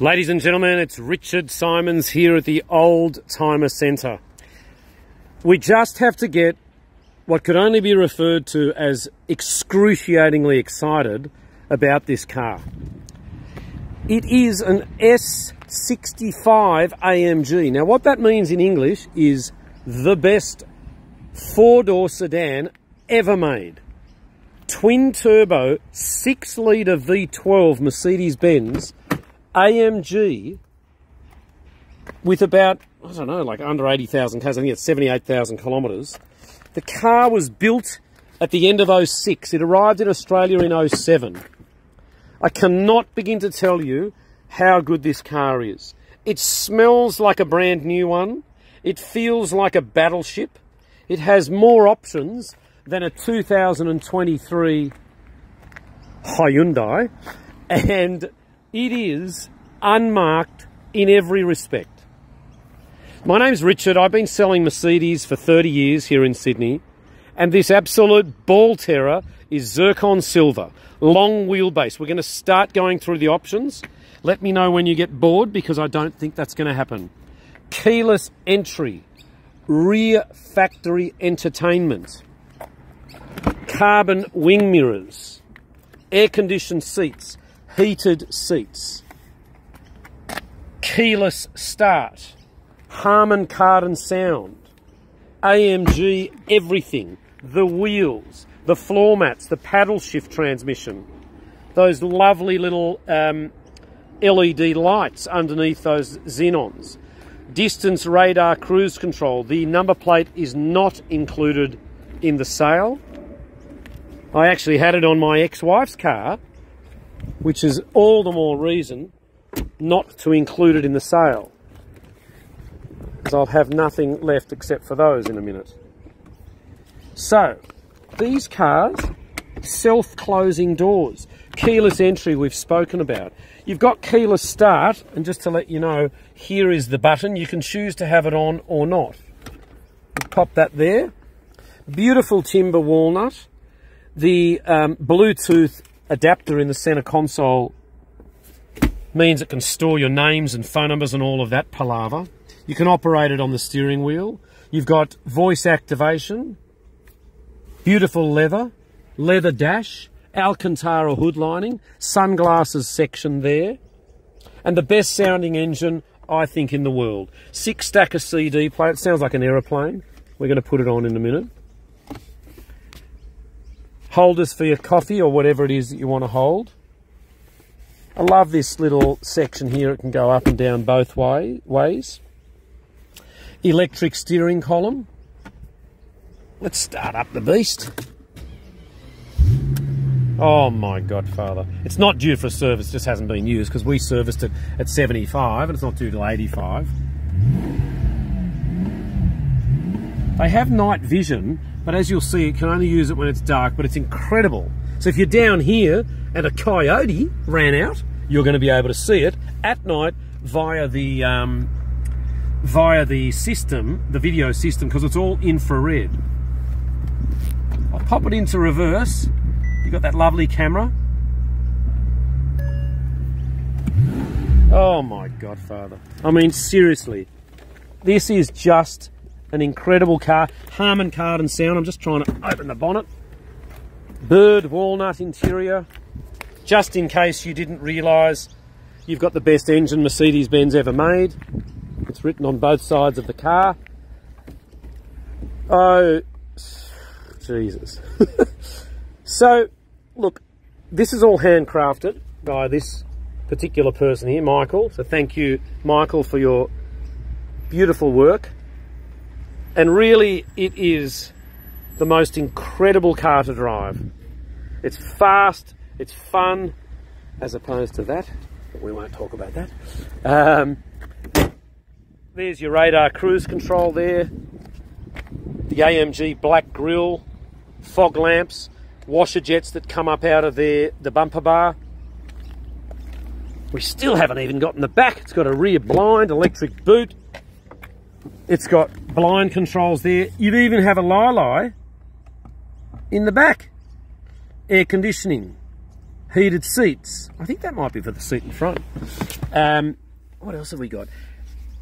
Ladies and gentlemen, it's Richard Simons here at the Oldtimer Centre. We just have to get what could only be referred to as excruciatingly excited about this car. It is an S65 AMG. Now, what that means in English is the best four door sedan ever made. Twin turbo, six litre V12 Mercedes Benz AMG with about, I don't know, like under 80,000 cars, I think it's 78,000 kilometres. The car was built at the end of 06. It arrived in Australia in 07. I cannot begin to tell you how good this car is. It smells like a brand new one. It feels like a battleship. It has more options than a 2023 Hyundai. And it is unmarked in every respect. My name's Richard. I've been selling Mercedes for 30 years here in Sydney. And this absolute ball terror is Zircon Silver, long wheelbase. We're going to start going through the options. Let me know when you get bored because I don't think that's going to happen. Keyless entry, rear factory entertainment, carbon wing mirrors, air conditioned seats, heated seats, keyless start, Harman Kardon sound, AMG everything, the wheels, the floor mats, the paddle shift transmission, those lovely little um, LED lights underneath those xenons, distance radar cruise control. The number plate is not included in the sale. I actually had it on my ex-wife's car which is all the more reason not to include it in the sale. Because I'll have nothing left except for those in a minute. So, these cars, self-closing doors, keyless entry we've spoken about. You've got keyless start, and just to let you know, here is the button. You can choose to have it on or not. Pop that there. Beautiful timber walnut. The um, Bluetooth adapter in the center console means it can store your names and phone numbers and all of that palaver. You can operate it on the steering wheel. You've got voice activation, beautiful leather, leather dash, Alcantara hood lining, sunglasses section there, and the best sounding engine, I think, in the world. Six stacker CD player. It sounds like an aeroplane. We're going to put it on in a minute holders for your coffee or whatever it is that you want to hold. I love this little section here. It can go up and down both way, ways. Electric steering column. Let's start up the beast. Oh my godfather. It's not due for service, just hasn't been used because we serviced it at 75 and it's not due till 85. They have night vision, but as you'll see, it can only use it when it's dark, but it's incredible. So if you're down here and a coyote ran out, you're going to be able to see it at night via the um, via the system, the video system, because it's all infrared. I'll pop it into reverse. You've got that lovely camera. Oh my godfather. I mean, seriously, this is just an incredible car. Harman Kardon sound. I'm just trying to open the bonnet. Burr walnut interior. Just in case you didn't realise, you've got the best engine Mercedes-Benz ever made. It's written on both sides of the car. Oh, Jesus. so, look, this is all handcrafted by this particular person here, Michael. So thank you, Michael, for your beautiful work. And really, it is the most incredible car to drive. It's fast, it's fun, as opposed to that. But we won't talk about that. Um, there's your radar cruise control there. The AMG black grille, fog lamps, washer jets that come up out of there, the bumper bar. We still haven't even gotten the back. It's got a rear blind, electric boot. It's got blind controls there. You'd even have a Li-Li in the back. Air conditioning, heated seats. I think that might be for the seat in front. Um, what else have we got?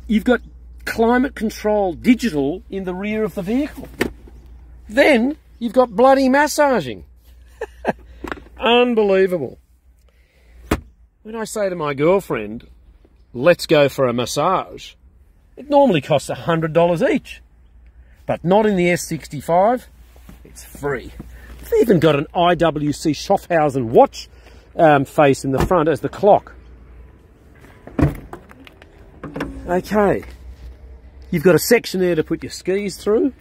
You've got climate control digital in the rear of the vehicle. Then you've got bloody massaging. Unbelievable. When I say to my girlfriend, let's go for a massage, it normally costs $100 each. But not in the S65. It's free. It's even got an IWC Schaffhausen watch um, face in the front as the clock. Okay. You've got a section there to put your skis through.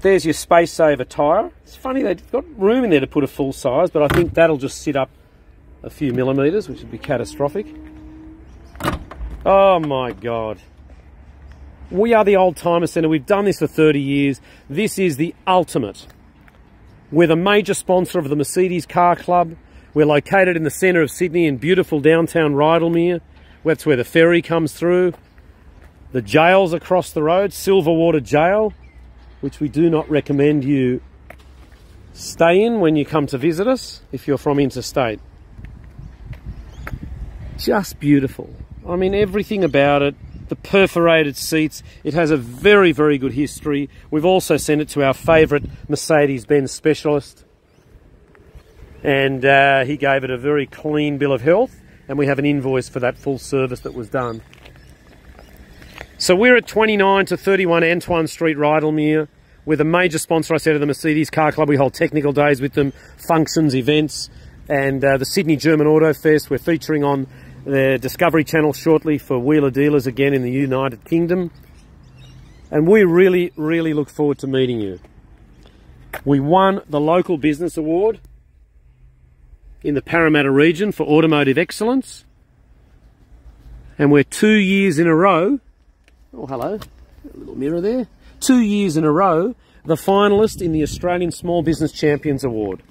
There's your space saver tyre. It's funny, they've got room in there to put a full size, but I think that'll just sit up a few millimetres, which would be catastrophic. Oh my God. We are the Oldtimer Centre. We've done this for 30 years. This is the ultimate. We're the major sponsor of the Mercedes Car Club. We're located in the centre of Sydney in beautiful downtown Rydalmere. That's where the ferry comes through. The jail's across the road, Silverwater Jail, which we do not recommend you stay in when you come to visit us if you're from interstate. Just beautiful. I mean, everything about it the perforated seats. It has a very, very good history. We've also sent it to our favourite Mercedes-Benz specialist. And uh, he gave it a very clean bill of health. And we have an invoice for that full service that was done. So we're at 29 to 31 Antoine Street, Rydalmere. We're the major sponsor, I said, of the Mercedes Car Club. We hold technical days with them, functions, events, and uh, the Sydney German Auto Fest. We're featuring on the Discovery Channel shortly for Wheeler Dealers again in the United Kingdom. And we really, really look forward to meeting you. We won the Local Business Award in the Parramatta region for Automotive Excellence. And we're two years in a row, oh hello, a little mirror there, two years in a row, the finalist in the Australian Small Business Champions Award.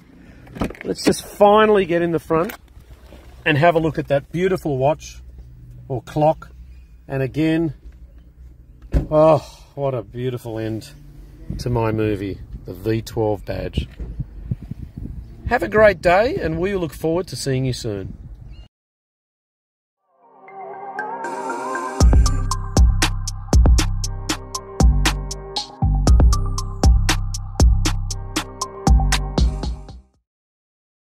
Let's just finally get in the front and have a look at that beautiful watch or clock. And again, oh, what a beautiful end to my movie, the V12 badge. Have a great day, and we look forward to seeing you soon.